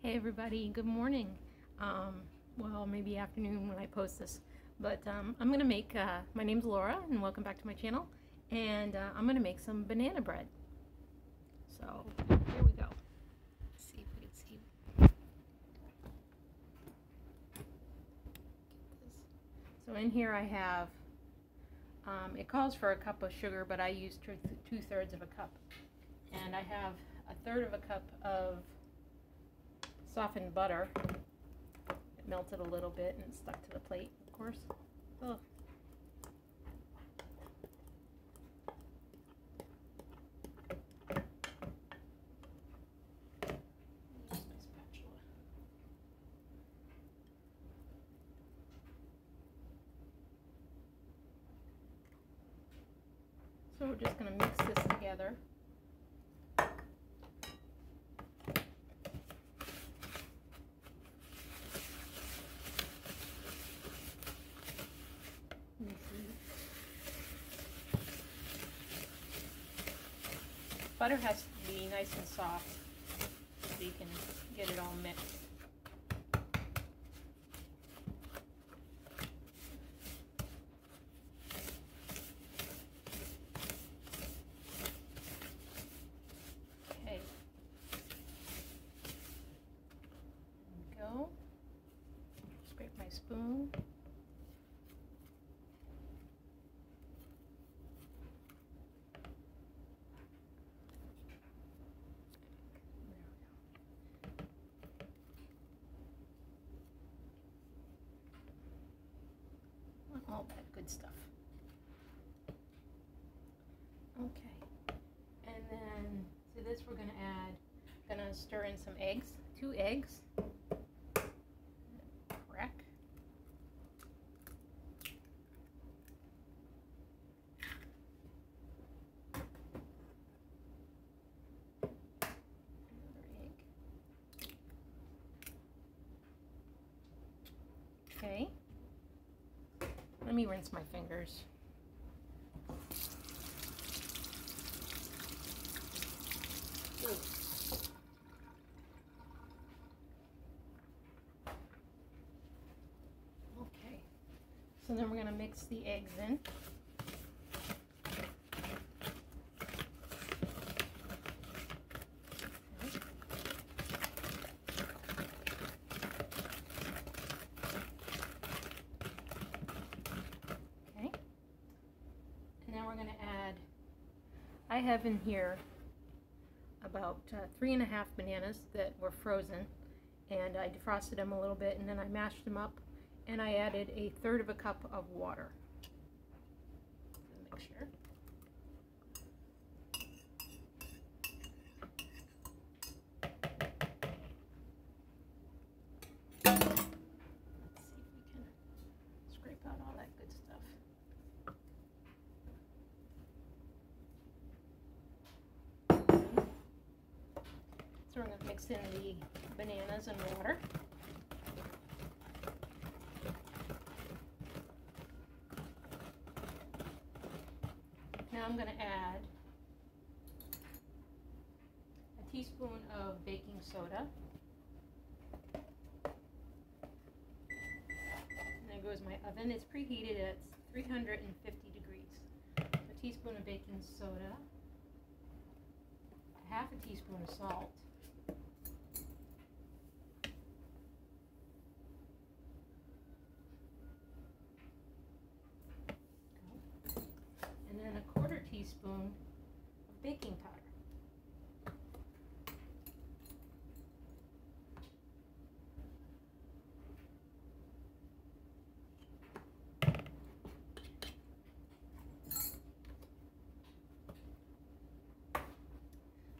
Hey everybody, good morning. Um, well, maybe afternoon when I post this, but um, I'm gonna make, uh, my name's Laura and welcome back to my channel, and uh, I'm gonna make some banana bread. So, here we go. Let's see if we can see. So in here I have, um, it calls for a cup of sugar, but I use two thirds of a cup. And I have a third of a cup of softened butter. It melted a little bit and stuck to the plate, of course. Ugh. So we're just going to mix this together. Butter has to be nice and soft so you can get it all mixed. Okay. go. Scrape my spoon. all that good stuff. Okay, and then to this we're gonna add, gonna stir in some eggs, two eggs. Crack. Okay. Let me rinse my fingers. Okay, so then we're going to mix the eggs in. We're going to add, I have in here about uh, three and a half bananas that were frozen and I defrosted them a little bit and then I mashed them up and I added a third of a cup of water. Make sure. So we're going to mix in the bananas and water. Now I'm going to add a teaspoon of baking soda. And there goes my oven. It's preheated at 350 degrees. A teaspoon of baking soda, half a teaspoon of salt, teaspoon of baking powder.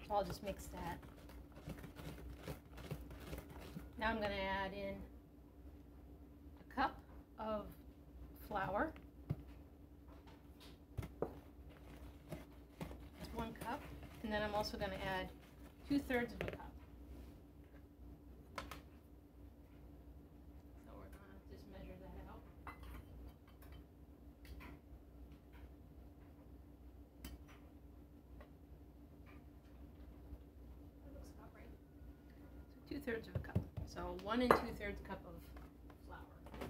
So I'll just mix that. Now I'm going to add in a cup of flour. And then I'm also going to add two thirds of a cup. So we're going to just measure that out. That looks about right. So two two thirds of a cup. So one and two thirds cup of flour.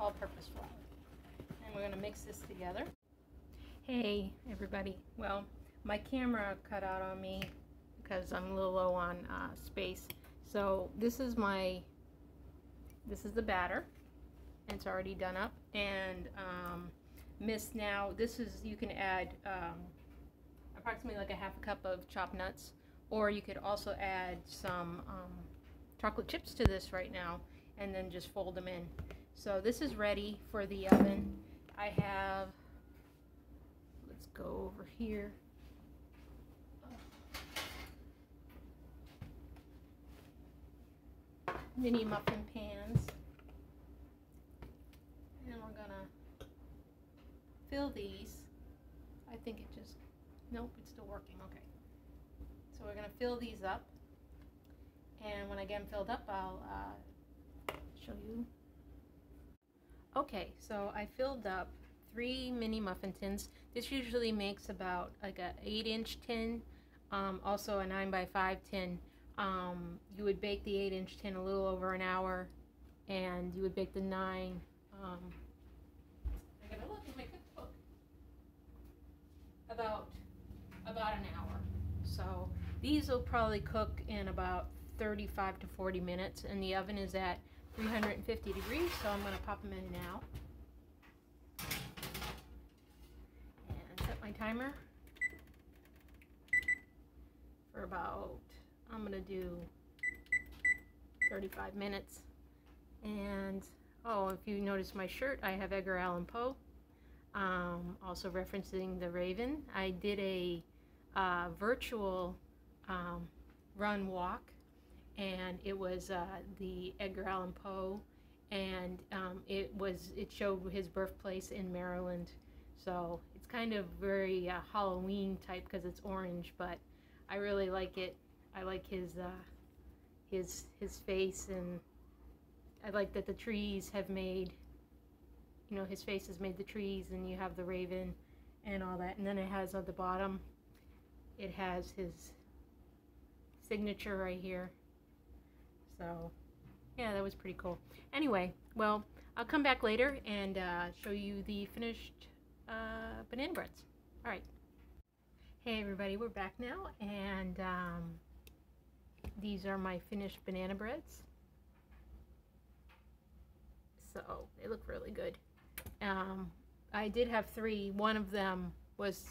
All-purpose flour. And we're gonna mix this together. Hey everybody. Well, my camera cut out on me because I'm a little low on uh, space. So this is my, this is the batter. It's already done up. And um, mist now, this is, you can add um, approximately like a half a cup of chopped nuts. Or you could also add some um, chocolate chips to this right now and then just fold them in. So this is ready for the oven. I have, go over here. Mini muffin pans. And we're gonna fill these. I think it just, nope, it's still working, okay. So we're gonna fill these up. And when I get them filled up, I'll uh, show you. Okay, so I filled up three mini muffin tins. This usually makes about like a eight inch tin, um, also a nine by five tin. Um, you would bake the eight inch tin a little over an hour and you would bake the nine, um, I gotta look at my cookbook, about, about an hour. So these will probably cook in about 35 to 40 minutes and the oven is at 350 degrees, so I'm going to pop them in now. And set my timer for about, I'm going to do 35 minutes. And, oh, if you notice my shirt, I have Edgar Allan Poe. Um, also referencing The Raven. I did a uh, virtual um, run walk and it was uh, the Edgar Allan Poe, and um, it was it showed his birthplace in Maryland. So it's kind of very uh, Halloween type because it's orange, but I really like it. I like his uh, his his face, and I like that the trees have made. You know, his face has made the trees, and you have the raven, and all that, and then it has on the bottom. It has his signature right here so, yeah, that was pretty cool. Anyway, well, I'll come back later and uh, show you the finished uh, banana breads. All right. Hey, everybody, we're back now, and um, these are my finished banana breads. So, they look really good. Um, I did have three. One of them was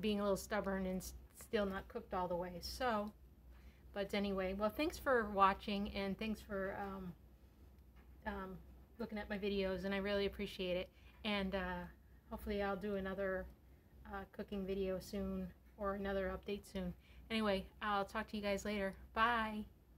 being a little stubborn and still not cooked all the way. So, but anyway, well, thanks for watching and thanks for um, um, looking at my videos, and I really appreciate it. And uh, hopefully, I'll do another uh, cooking video soon or another update soon. Anyway, I'll talk to you guys later. Bye.